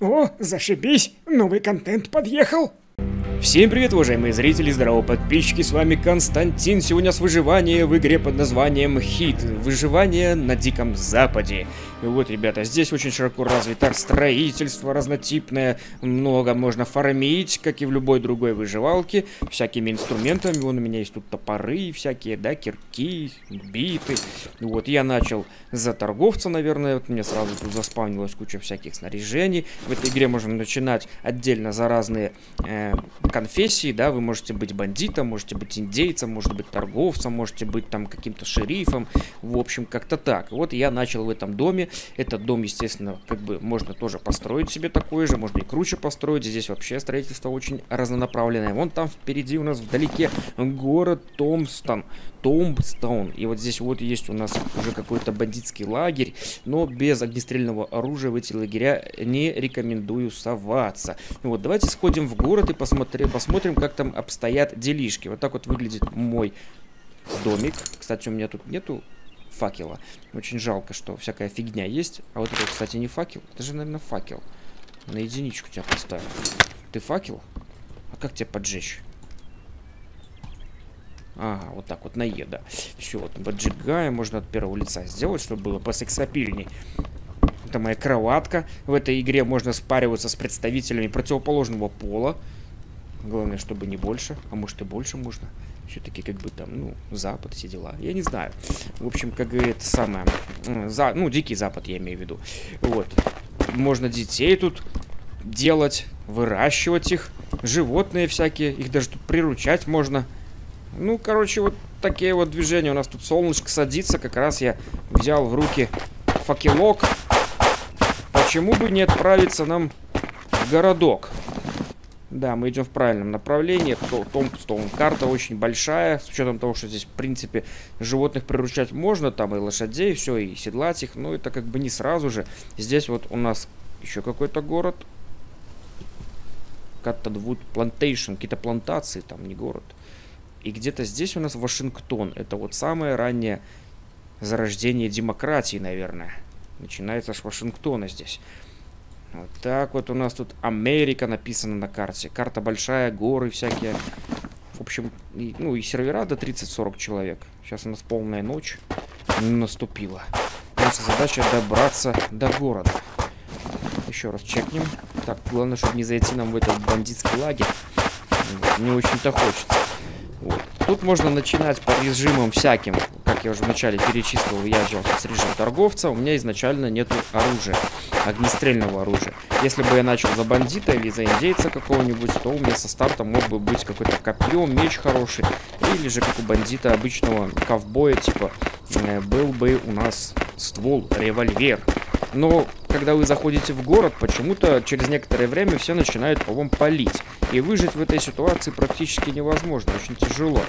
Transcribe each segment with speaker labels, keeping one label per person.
Speaker 1: О, зашибись, новый контент подъехал.
Speaker 2: Всем привет, уважаемые зрители, здорово, подписчики, с вами Константин. Сегодня с выживание в игре под названием Хит. Выживание на Диком Западе. И вот, ребята, здесь очень широко развито строительство разнотипное. Много можно фармить, как и в любой другой выживалке. Всякими инструментами. Вон у меня есть тут топоры всякие, да, кирки, биты. Вот, я начал за торговца, наверное. Вот мне сразу тут заспавнилась куча всяких снаряжений. В этой игре можно начинать отдельно за разные... Э, конфессии, да, вы можете быть бандитом, можете быть индейцем, может быть торговцем, можете быть там каким-то шерифом, в общем, как-то так. Вот я начал в этом доме, этот дом, естественно, как бы можно тоже построить себе такой же, можно и круче построить, здесь вообще строительство очень разнонаправленное. Вон там впереди у нас вдалеке город Томстон, Томбстоун, и вот здесь вот есть у нас уже какой-то бандитский лагерь, но без огнестрельного оружия в эти лагеря не рекомендую соваться. Вот, давайте сходим в город и посмотрим, посмотрим, как там обстоят делишки. Вот так вот выглядит мой домик. Кстати, у меня тут нету факела. Очень жалко, что всякая фигня есть. А вот это, кстати, не факел. Это же, наверное, факел. На единичку тебя поставил. Ты факел? А как тебя поджечь? Ага, вот так вот на Е, да. Все, вот поджигаем. Можно от первого лица сделать, чтобы было посексапильней. Это моя кроватка. В этой игре можно спариваться с представителями противоположного пола. Главное, чтобы не больше. А может и больше можно. Все-таки как бы там, ну, Запад, все дела. Я не знаю. В общем, как говорит самое... За, ну, Дикий Запад я имею в виду. Вот. Можно детей тут делать, выращивать их. Животные всякие. Их даже тут приручать можно. Ну, короче, вот такие вот движения. У нас тут солнышко садится. Как раз я взял в руки факелок. Почему бы не отправиться нам в городок? Да, мы идем в правильном направлении. Томпстоун карта очень большая, с учетом того, что здесь, в принципе, животных приручать можно, там и лошадей, все, и седлать их, но это как бы не сразу же. Здесь вот у нас еще какой-то город. Cottonwood Plantation, какие-то плантации, там не город. И где-то здесь у нас Вашингтон. Это вот самое раннее зарождение демократии, наверное. Начинается с Вашингтона здесь. Вот так вот у нас тут Америка написано на карте. Карта большая, горы всякие. В общем, и, ну и сервера до 30-40 человек. Сейчас у нас полная ночь наступила. Наша задача добраться до города. Еще раз чекнем. Так, главное, чтобы не зайти нам в этот бандитский лагерь. Не очень-то хочется. Вот. Тут можно начинать по режимам всяким. Как я уже вначале перечислил, я взял с режим торговца. У меня изначально нету оружия, огнестрельного оружия. Если бы я начал за бандита или за индейца какого-нибудь, то у меня со старта мог бы быть какой-то копье, меч хороший. Или же как у бандита обычного ковбоя, типа, э, был бы у нас ствол, револьвер. Но когда вы заходите в город, почему-то через некоторое время все начинают по вам палить. И выжить в этой ситуации практически невозможно, очень тяжело.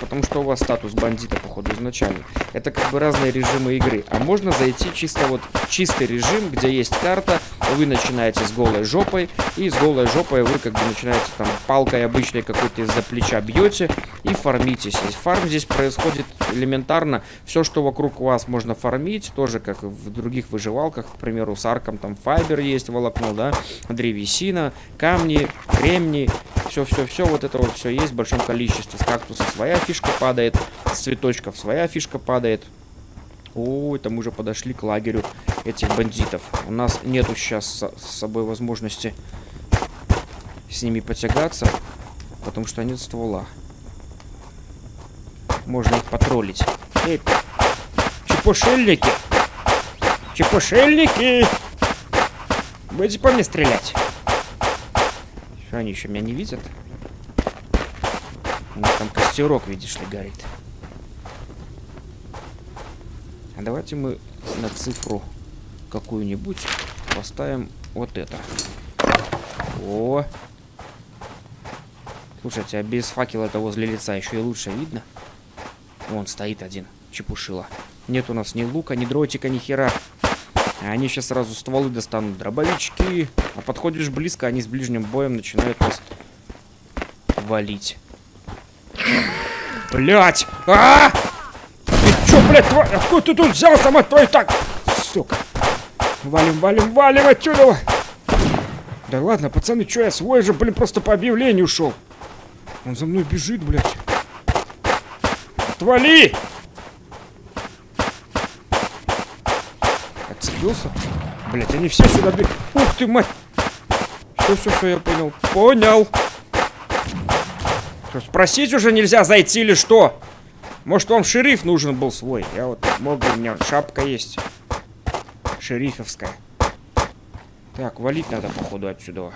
Speaker 2: Потому что у вас статус бандита, походу, изначально. Это как бы разные режимы игры. А можно зайти чисто вот в чистый режим, где есть карта, вы начинаете с голой жопой, и с голой жопой вы как бы начинаете там палкой обычной какой-то из-за плеча бьете и фармитесь. Фарм здесь происходит элементарно. Все, что вокруг вас можно фармить, тоже как в других выживалках, к примеру, с арком там файбер есть, волокно, да, древесина, камни, кремний, все-все-все, вот это вот все есть в большом количестве. С кактуса своя фишка падает, с цветочков своя фишка падает. О, это мы уже подошли к лагерю этих бандитов. У нас нету сейчас с собой возможности с ними потягаться, потому что нет ствола. Можно их потроллить. Эй, чепушельники! Чепушельники! Будете по мне стрелять? Что, они еще меня не видят? У них там костерок, видишь ли, горит. Давайте мы на цифру какую-нибудь поставим вот это. О! Слушайте, а без факела это возле лица еще и лучше видно. Вон стоит один, чепушила. Нет у нас ни лука, ни дротика, ни хера. Они сейчас сразу стволы достанут, дробовички. А подходишь близко, они с ближним боем начинают нас валить. Блять! А! -а, -а! Чё, блядь, тварь? Откуда ты тут взялся, мать твою, так? Сука. Валим, валим, валим отсюда!
Speaker 1: Да ладно, пацаны, что я свой же, блин, просто по объявлению шел. Он за мной бежит, блядь. Отвали!
Speaker 2: Отцепился? Блять, они все сюда бегут. Ух ты, мать! Все, все, все, я понял. Понял. Спросить уже нельзя зайти или что? Может, вам шериф нужен был свой? Я вот мог у меня шапка есть. Шерифовская. Так, валить надо, походу, отсюда.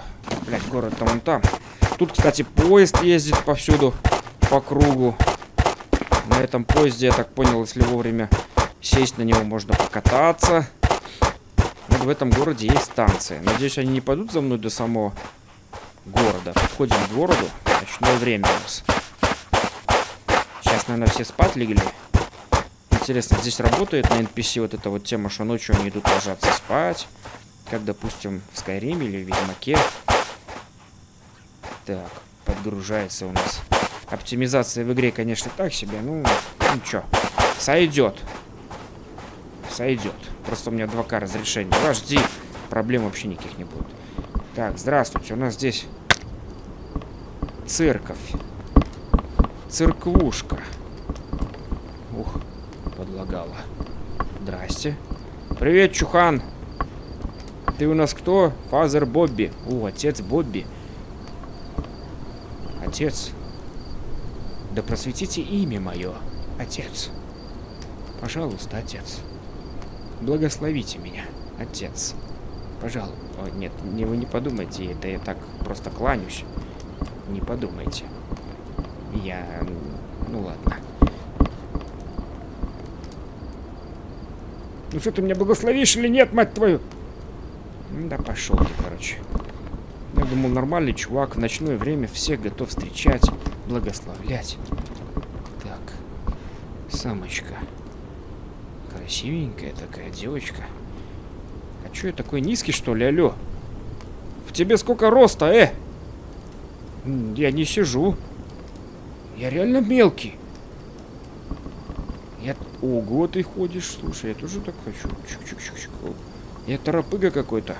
Speaker 2: Блять, город-то вон там. Тут, кстати, поезд ездит повсюду, по кругу. На этом поезде, я так понял, если вовремя сесть на него, можно покататься. Вот в этом городе есть станция. Надеюсь, они не пойдут за мной до самого города. Подходим к городу. Ночное время у нас. Сейчас, наверное, все спать легли. Интересно, здесь работает на NPC вот эта вот тема, что ночью они идут ложаться спать. Как, допустим, в Skyrim или в Ведьмаке. Так, подгружается у нас. Оптимизация в игре, конечно, так себе. Ну, ничего. Сойдет. Сойдет. Просто у меня 2К разрешение. Подожди. Проблем вообще никаких не будет. Так, здравствуйте. У нас здесь церковь. Церквушка. Ух, подлагало. Здрасте. Привет, Чухан. Ты у нас кто? Father Bobby. О, отец Бобби. Отец. Да просветите имя мое, отец. Пожалуйста, отец. Благословите меня, отец. Пожалуйста. О, нет, не, вы не подумайте, это я так просто кланяюсь. Не подумайте. Я... Ну ладно.
Speaker 1: Ну что, ты меня благословишь или нет, мать твою?
Speaker 2: Да пошел ты, короче. Я думал, нормальный чувак, в ночное время всех готов встречать, благословлять. Так, самочка. Красивенькая такая девочка. А чё я такой низкий, что ли, алё? В тебе сколько роста, э? Я не сижу. Я реально мелкий. Я... Ого, ты ходишь, слушай, я тоже так хочу. Чук-чук-чук-чук. Я торопыга какой-то.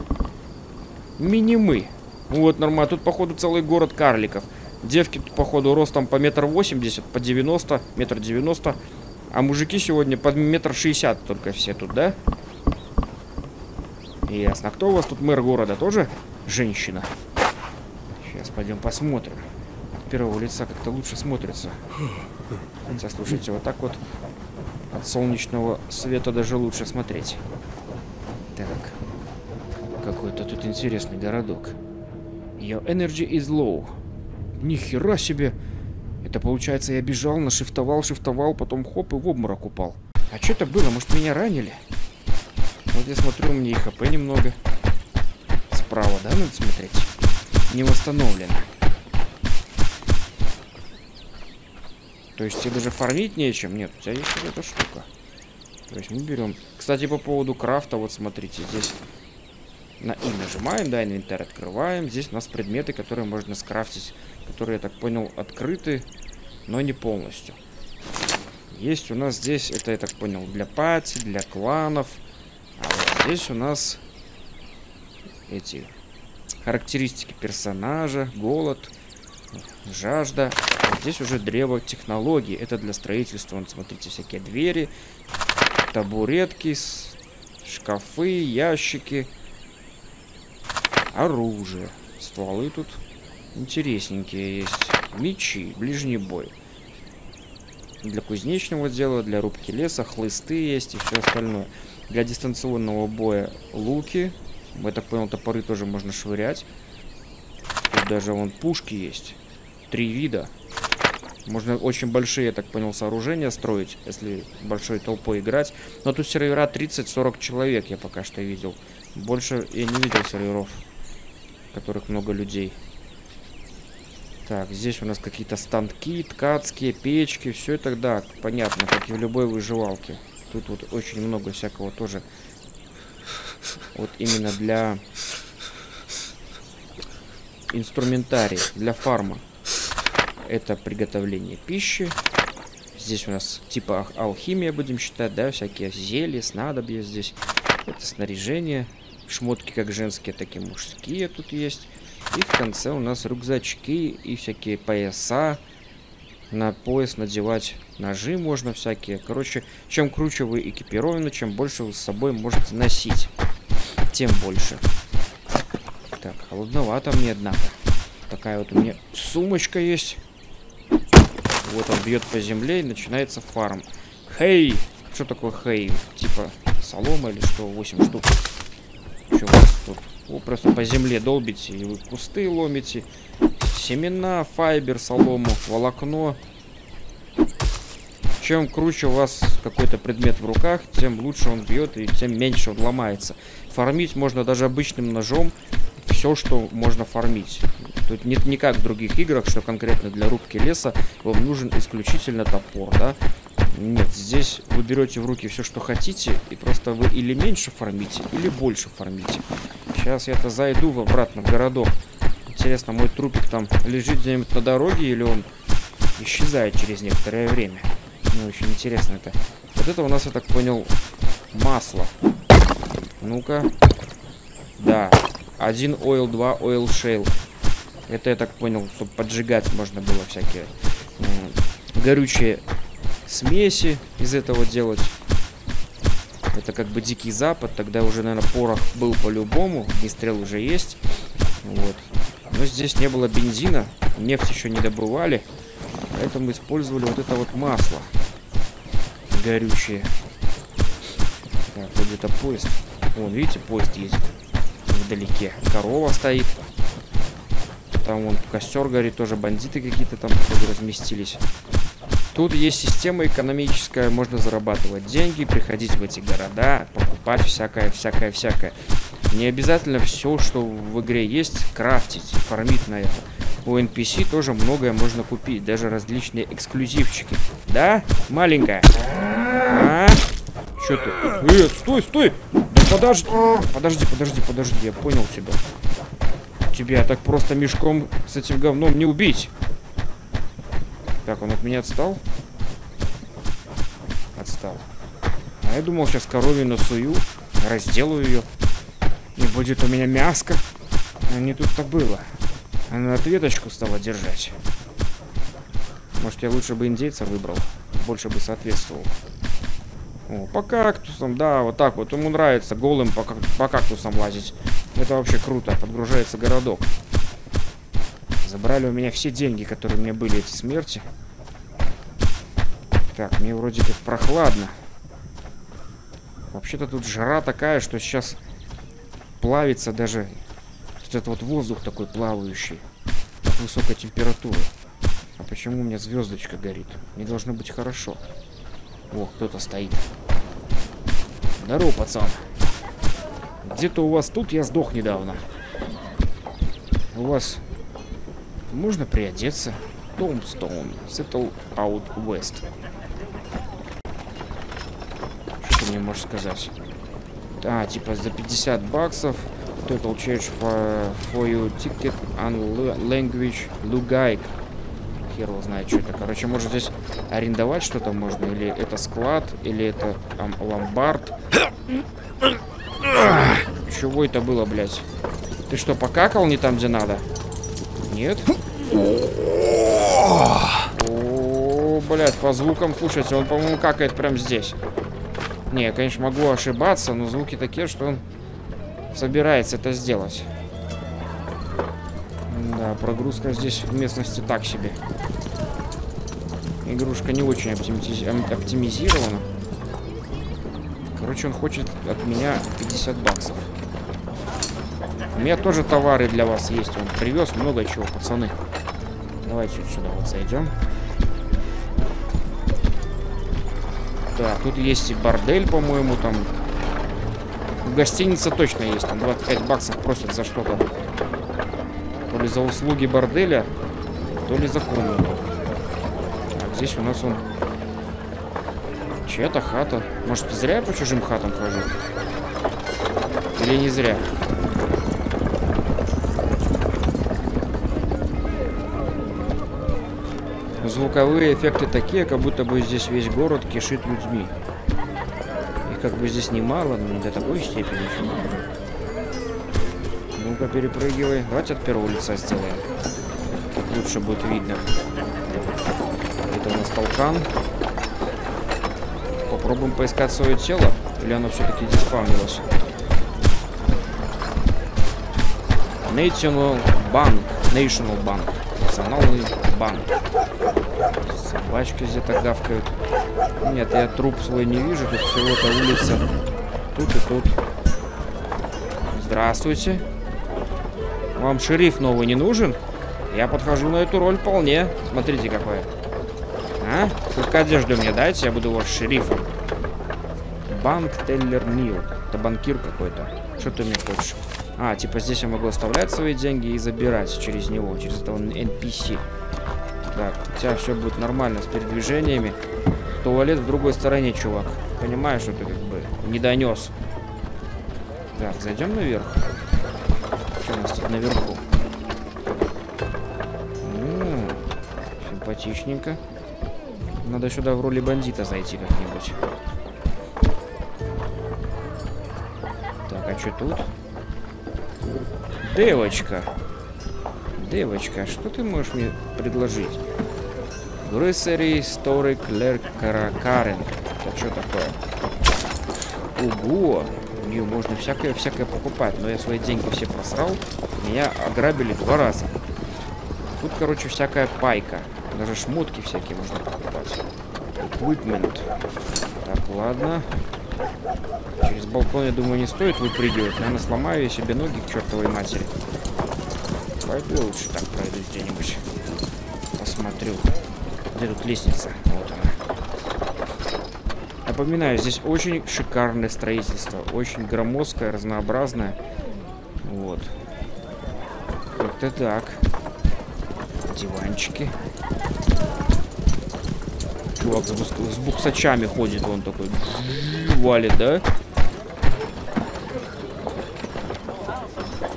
Speaker 2: Минимы. Вот, нормально. Тут, походу, целый город карликов. Девки тут, походу, ростом по метр восемьдесят, по девяносто, метр девяносто. А мужики сегодня под метр шестьдесят только все тут, да? Ясно. А кто у вас тут мэр города? Тоже женщина? Сейчас пойдем посмотрим. Первого лица как-то лучше смотрится. Хотя, слушайте, вот так вот от солнечного света даже лучше смотреть. Так. Какой-то тут интересный городок. Your energy is low. Нихера себе. Это получается я бежал, нашифтовал, шифтовал, потом хоп и в обморок упал. А что это было? Может меня ранили? Вот я смотрю, меня и хп немного. Справа, да, надо смотреть? Не восстановлено. То есть тебе даже фармить нечем? Нет, у тебя есть эта штука. То есть мы берем... Кстати, по поводу крафта, вот смотрите, здесь на И нажимаем, да, инвентарь открываем. Здесь у нас предметы, которые можно скрафтить, которые, я так понял, открыты, но не полностью. Есть у нас здесь, это я так понял, для пати, для кланов. А вот здесь у нас эти характеристики персонажа, голод, жажда. Здесь уже древо технологий. Это для строительства, вот смотрите, всякие двери, табуретки, шкафы, ящики оружие. Стволы тут интересненькие есть. Мечи, ближний бой. Для кузнечного дела, для рубки леса, хлысты есть и все остальное. Для дистанционного боя луки. Я так понял, топоры тоже можно швырять. Тут даже вон пушки есть. Три вида. Можно очень большие, я так понял, сооружения строить, если большой толпой играть. Но тут сервера 30-40 человек я пока что видел. Больше я не видел серверов которых много людей. Так, здесь у нас какие-то станки, ткацкие, печки, все это, да, понятно, как и в любой выживалке. Тут вот очень много всякого тоже, вот именно для инструментарий, для фарма. Это приготовление пищи. Здесь у нас типа алхимия будем считать, да, всякие зелья, снадобья здесь. Это снаряжение. Шмотки как женские, так и мужские тут есть. И в конце у нас рюкзачки и всякие пояса. На пояс надевать ножи можно всякие. Короче, чем круче вы экипированы, чем больше вы с собой можете носить, тем больше. Так, холодновато мне, однако. Такая вот у меня сумочка есть. Вот он бьет по земле и начинается фарм. Хей! Что такое хей? Типа солома или что? 8 штук. Вас тут? Вы просто по земле долбите, и вы кусты ломите. Семена, файбер, солому, волокно. Чем круче у вас какой-то предмет в руках, тем лучше он бьет и тем меньше он ломается. Фармить можно даже обычным ножом все, что можно фармить. Тут нет не как в других играх, что конкретно для рубки леса вам нужен исключительно топор, да? Нет, здесь вы берете в руки все, что хотите, и просто вы или меньше фармите, или больше фармите. Сейчас я-то зайду в обратно в городок. Интересно, мой трупик там лежит где-нибудь на дороге, или он исчезает через некоторое время? Мне очень интересно это. Вот это у нас, я так понял, масло. Ну-ка. Да. Один oil, два oil shale. Это, я так понял, чтобы поджигать можно было всякие горючие смеси из этого делать. Это как бы Дикий Запад, тогда уже, наверное, порох был по-любому, огнестрел уже есть. Вот. Но здесь не было бензина, нефть еще не добывали, поэтому использовали вот это вот масло горючее. Так, вот где-то поезд. Вон, видите, поезд едет вдалеке. Корова стоит. Там вон костер горит, тоже бандиты какие-то там разместились. Тут есть система экономическая, можно зарабатывать деньги, приходить в эти города, покупать всякое, всякое, всякое. Не обязательно все, что в игре есть, крафтить, фармить на это. У NPC тоже многое можно купить, даже различные эксклюзивчики. Да, маленькая? А? Что ты? Э, стой, стой! Подожди, подожди, подожди, подожди, я понял тебя. Тебя так просто мешком с этим говном не убить. Так, он от меня отстал? Отстал. А я думал, сейчас коровину сую, разделаю ее. И будет у меня мяско. А не тут-то было. Она ответочку стала держать. Может, я лучше бы индейца выбрал. Больше бы соответствовал. О, по кактусам, да, вот так вот. Ему нравится голым по, по кактусам лазить. Это вообще круто. Подгружается городок. Забрали у меня все деньги, которые меня были, эти смерти. Так, мне вроде как прохладно. Вообще-то тут жара такая, что сейчас плавится даже вот этот вот воздух такой плавающий от высокой температуры. А почему у меня звездочка горит? Не должно быть хорошо. О, кто-то стоит. Здорово, пацан. Где-то у вас тут я сдох недавно. У вас можно приодеться. Tombstone. Settle out west. Что ты мне можешь сказать? А, типа за 50 баксов. Total charge for, for your ticket and language Lugaik. Хер его знает, что это. Короче, может здесь арендовать что-то можно? Или это склад, или это там, ломбард. Чего это было, блядь? Ты что, покакал не там, где надо? Нет? О, блядь, по звукам, слушайте, он, по-моему, какает прямо здесь. Не, я, конечно, могу ошибаться, но звуки такие, что он собирается это сделать. Да, прогрузка здесь в местности так себе. Игрушка не очень оптимизирована. Короче, он хочет от меня 50 баксов. У меня тоже товары для вас есть. Он привез много чего, пацаны. Давайте вот сюда вот зайдем. Да, тут есть и бордель, по-моему, там. Гостиница точно есть. Там 25 баксов просят за что-то. Ли за услуги борделя, то ли за комнату. Так, здесь у нас он... Чья-то хата. Может, зря я по чужим хатам хожу? Или не зря? звуковые эффекты такие, как будто бы здесь весь город кишит людьми. И как бы здесь немало, но не до такой степени. Ну-ка, перепрыгивай. Давайте от первого лица сделаем. Так лучше будет видно. Это у нас толкан. Попробуем поискать свое тело. Или оно все-таки диспамнилось. National Bank. National Bank. Национальный банк. Собачки где-то гавкают. Нет, я труп свой не вижу. Тут всего-то улица. Тут и тут. Здравствуйте. Вам шериф новый не нужен? Я подхожу на эту роль вполне. Смотрите, какой. А? Только одежду мне дайте, я буду ваш шерифом. Банк Теллер Мил. Это банкир какой-то. Что ты мне хочешь? А, типа здесь я могу оставлять свои деньги и забирать через него, через этого NPC. Так, у тебя все будет нормально с передвижениями. Туалет в другой стороне, чувак. Понимаешь, что ты как бы не донес. Так, зайдем наверх. Тут наверху? Симпатичненько. Надо сюда в роли бандита зайти как-нибудь. Так, а что тут? Девочка. Девочка, а что ты можешь мне предложить? Grocery Store Clerk Карен. Это что такое? Ого! У нее можно всякое-всякое покупать, но я свои деньги все просрал. Меня ограбили два раза. Тут, короче, всякая пайка. Даже шмотки всякие можно покупать. Equipment. Так, ладно. Через балкон, я думаю, не стоит выпрыгивать. Наверное, сломаю я себе ноги к чертовой матери. Пойду лучше так пройду где-нибудь. Посмотрю. Где тут лестница? Вот она. Напоминаю, здесь очень шикарное строительство. Очень громоздкое, разнообразное. Вот. Как-то так. Диванчики. Чувак с, бус с буксачами ходит, он такой валит, да?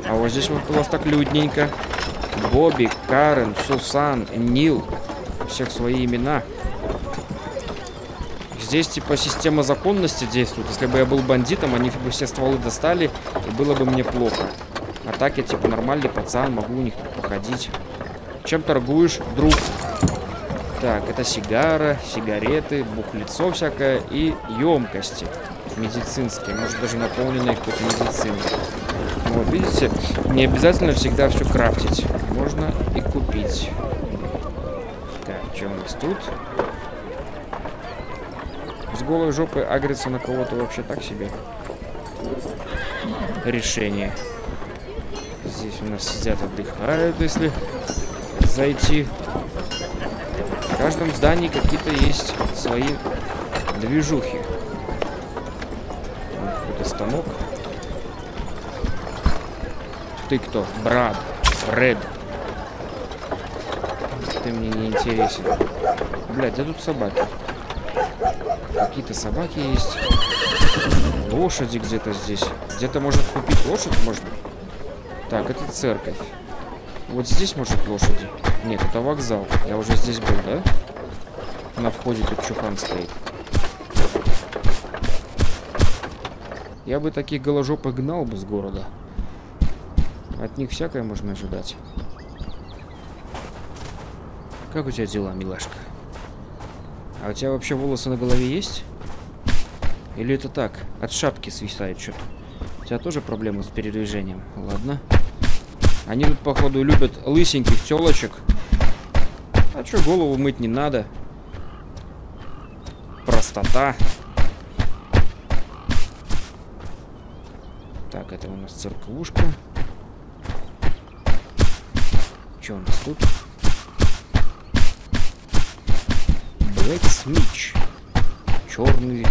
Speaker 2: А вот здесь вот у вас так людненько. Бобби, Карен, Сусан, Нил. У всех свои имена. Здесь типа система законности действует. Если бы я был бандитом, они бы все стволы достали, и было бы мне плохо. А так я типа нормальный пацан, могу у них походить. Чем торгуешь, друг? Так, это сигара, сигареты, бухлицо всякое и емкости медицинские, может даже наполненные какой-то медициной. Вот, видите, не обязательно всегда все крафтить. Можно и купить. Так, что у нас тут? С голой жопы агриться на кого-то вообще так себе. Решение. Здесь у нас сидят, отдыхают, если зайти. В каждом здании какие-то есть свои движухи. Какой-то станок. Ты кто? Брат. Ред. Ты мне не интересен. Блядь, где тут собаки? Какие-то собаки есть. Лошади где-то здесь. Где-то может купить лошадь, быть? Так, это церковь. Вот здесь, может, лошади? Нет, это вокзал. Я уже здесь был, да? На входе тут чухан стоит. Я бы таких голожопых гнал бы с города. От них всякое можно ожидать. Как у тебя дела, милашка? А у тебя вообще волосы на голове есть? Или это так? От шапки свисает что-то. У тебя тоже проблемы с передвижением? Ладно. Они тут, походу, любят лысеньких телочек. А что, голову мыть не надо. Простота. Так, это у нас церквушка. Что у нас тут? Blacksmith. Черный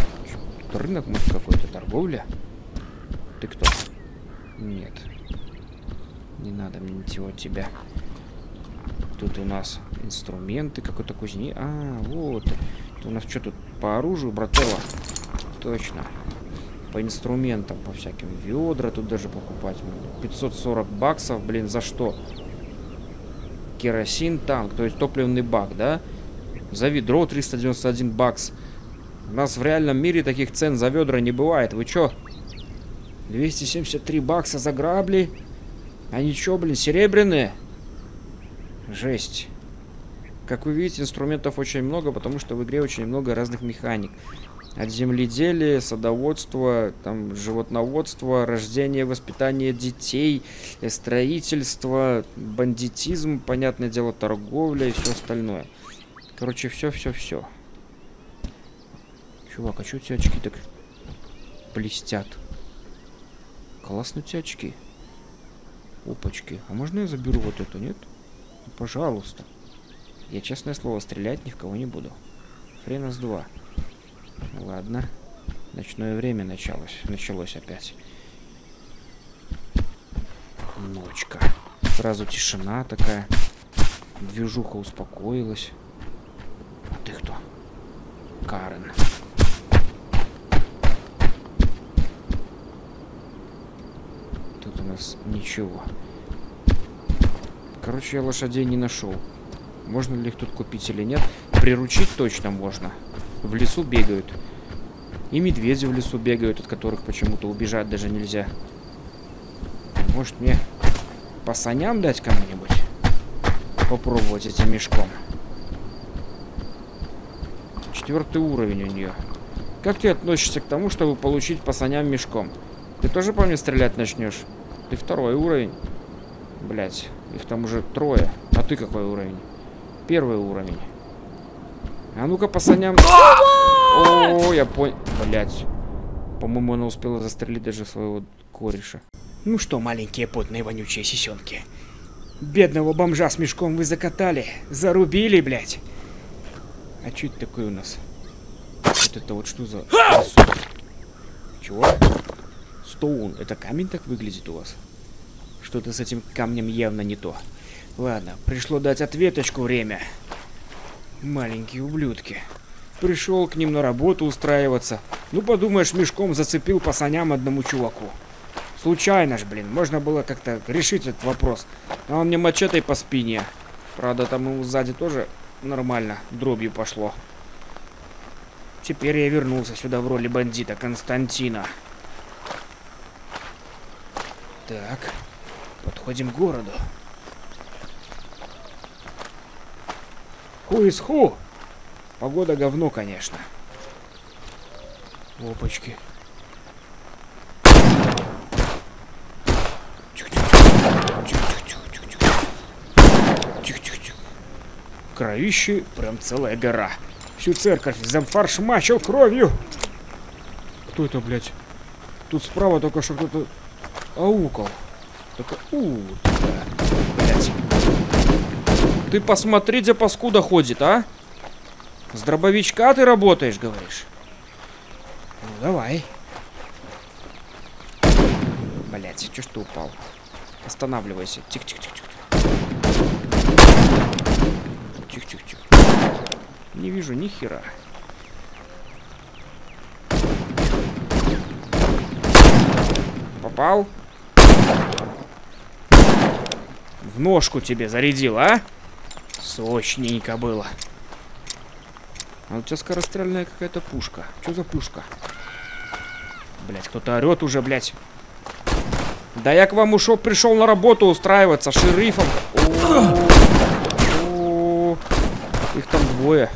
Speaker 2: рынок, может, какой-то торговля? Ты кто? Нет. Не надо мне ничего тебя. Тут у нас инструменты, какой-то кузни. А, вот. Это у нас что тут по оружию, брателла? Точно. По инструментам, по всяким. Ведра тут даже покупать. 540 баксов, блин, за что? керосин танк, то есть топливный бак, да? За ведро 391 бакс. У нас в реальном мире таких цен за ведра не бывает. Вы чё? 273 бакса за грабли? Они чё, блин, серебряные? Жесть. Как вы видите, инструментов очень много, потому что в игре очень много разных механик. От земледелия, садоводства, там, животноводства, рождения, воспитания детей, э, строительство, бандитизм, понятное дело, торговля и все остальное. Короче, все-все-все. Чувак, а что у тебя очки так блестят? Классные у тебя очки. Опачки. А можно я заберу вот эту, нет? Ну, пожалуйста. Я, честное слово, стрелять ни в кого не буду. Хрена с два. Ладно. Ночное время началось. Началось опять. Ночка. Сразу тишина такая. Движуха успокоилась. Карен. Тут у нас ничего. Короче, я лошадей не нашел. Можно ли их тут купить или нет? Приручить точно можно. В лесу бегают. И медведи в лесу бегают, от которых почему-то убежать даже нельзя. Может мне по саням дать кому-нибудь? Попробовать этим мешком. Четвертый уровень у нее. Как ты относишься к тому, чтобы получить по саням мешком? Ты тоже по мне стрелять начнешь? Ты второй уровень. Блять, их там уже трое. А ты какой уровень? Первый уровень. А ну-ка по саням. О, я понял. Блять. По-моему, она успела застрелить даже своего кореша.
Speaker 1: Ну что, маленькие потные вонючие сисенки. Бедного бомжа с мешком вы закатали. Зарубили, блядь. А что это такое у нас? Вот это вот что за... Чего? Стоун. Это камень так выглядит у вас? Что-то с этим камнем явно не то. Ладно, пришло дать ответочку время. Маленькие ублюдки. Пришел к ним на работу устраиваться. Ну, подумаешь, мешком зацепил по саням одному чуваку. Случайно ж, блин. Можно было как-то решить этот вопрос. А он мне мачетой по спине. Правда, там ему сзади тоже нормально дробью пошло. Теперь я вернулся сюда в роли бандита Константина. Так, подходим к городу. Ху из ху. Погода говно, конечно. Опачки. Тихо-тихо-тихо. Кровище прям целая гора. Всю церковь замфаршмачил кровью. Кто это, блядь? Тут справа только что кто-то аукал. Только у, да. Блядь. Ты посмотри, где паскуда ходит, а? С дробовичка ты работаешь, говоришь? Ну, давай. Блять, чё ж ты упал? Останавливайся. Тихо-тихо-тихо. Тихо-тихо-тихо. Не вижу ни хера. Попал? В ножку тебе зарядил, а? Сочненько было. А у тебя скорострельная какая-то пушка. Что за пушка? Блять, кто-то орет уже, блять. Да я к вам ушел, пришел на работу устраиваться шерифом. О -о -о Их там двое.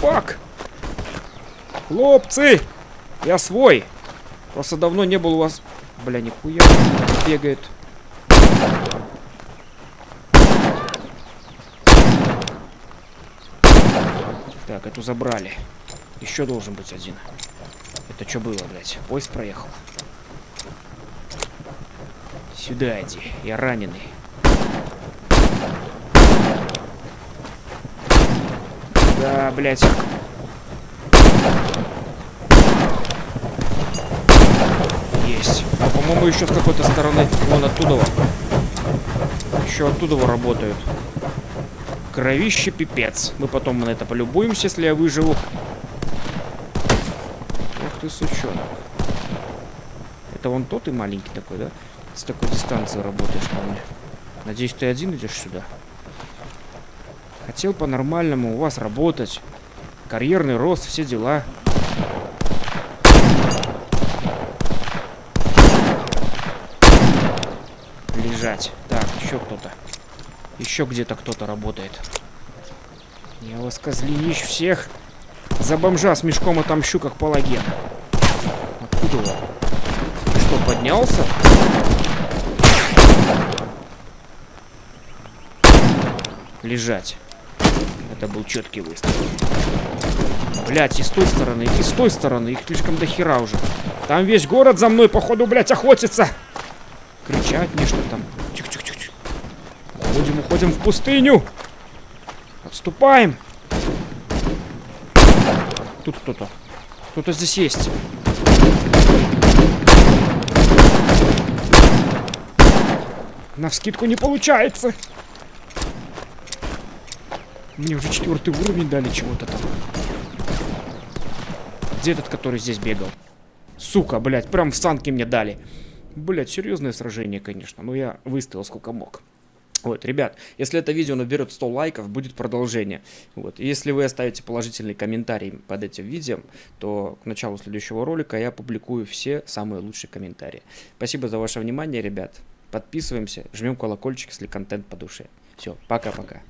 Speaker 1: Фак! Хлопцы! Я свой! Просто давно не был у вас... Бля, нихуя бегает. Так, эту забрали. Еще должен быть один. Это что было, блядь? Поезд проехал. Сюда иди, я раненый. Да, блядь. Есть. А, по-моему, еще с какой-то стороны. Вон оттуда. Еще оттуда работают. Кровище пипец. Мы потом на это полюбуемся, если я выживу. Ох ты, сучонок. Это вон тот и маленький такой, да? С такой дистанции работаешь ко мне. Надеюсь, ты один идешь сюда? Хотел по-нормальному у вас работать. Карьерный рост, все дела.
Speaker 2: Лежать. Так, еще кто-то. Еще где-то кто-то работает. Я вас, козленищ, всех за бомжа с мешком отомщу, как палаген. Откуда он? Что, поднялся? Лежать. Это был четкий выстрел. Блять, и с той стороны, и с той стороны. Их слишком до хера уже. Там весь город за мной, походу, блять, охотится. Кричать мне что там. Тихо-тихо-тихо. Уходим, уходим в пустыню. Отступаем. Тут кто-то. Кто-то здесь есть. На вскидку не получается. Мне уже четвертый уровень дали чего-то там. Где этот, который здесь бегал? Сука, блядь, прям в санки мне дали. Блядь, серьезное сражение, конечно. Но я выставил сколько мог. Вот, ребят, если это видео наберет 100 лайков, будет продолжение. Вот, если вы оставите положительный комментарий под этим видео, то к началу следующего ролика я публикую все самые лучшие комментарии. Спасибо за ваше внимание, ребят. Подписываемся, жмем колокольчик, если контент по душе. Все, пока-пока.